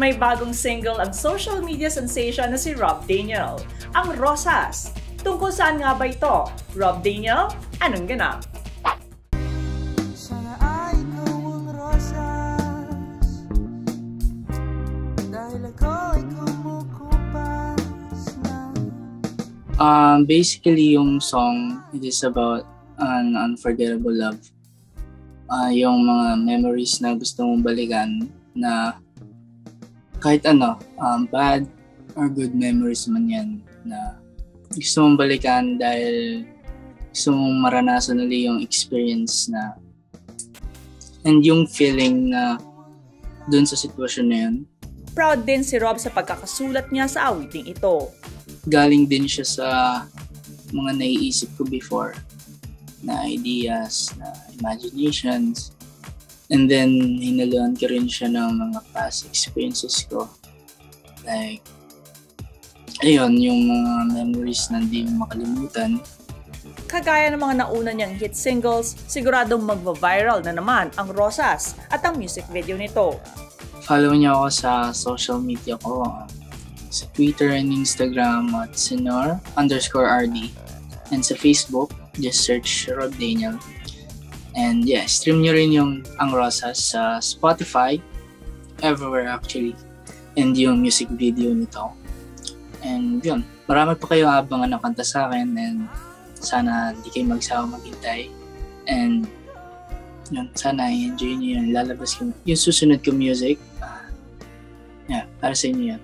May bagong single ang social media sensation na si Rob Daniel, ang Rosas. Tungkol saan nga ba ito? Rob Daniel, anong ganap? Um, basically, yung song, it is about an unforgettable love. Ah, yung mga memories na gusto mong balikan na kahit ano, um, bad or good memories man yan na gusto mong balikan dahil gusto mong maranasan ulit yung experience na and yung feeling na dun sa sitwasyon na yun Proud din si Rob sa pagkakasulat niya sa awiting ito. galing din siya sa mga naiisip ko before na ideas, na imaginations. And then, hinaluan ko rin siya ng mga past experiences ko. Like, ayun, yung mga memories na hindi mo makalimutan. Kagaya ng mga nauna niyang hit singles, siguradong magva-viral na naman ang Rosas at ang music video nito. Follow niyo ako sa social media ko. Sa Twitter and Instagram at Sinor underscore RD. And sa Facebook, just search Rod Daniel. And yeah, stream nyo rin yung Ang Rosas sa Spotify, everywhere actually. And yung music video nito. And yun, marami pa kayo abangan ng kanta sa akin and sana di kayo magsawa maghintay. And yun, sana i-enjoy nyo yun. Lalabas ko yung susunod ko music. ah, yeah, para sa inyo yan.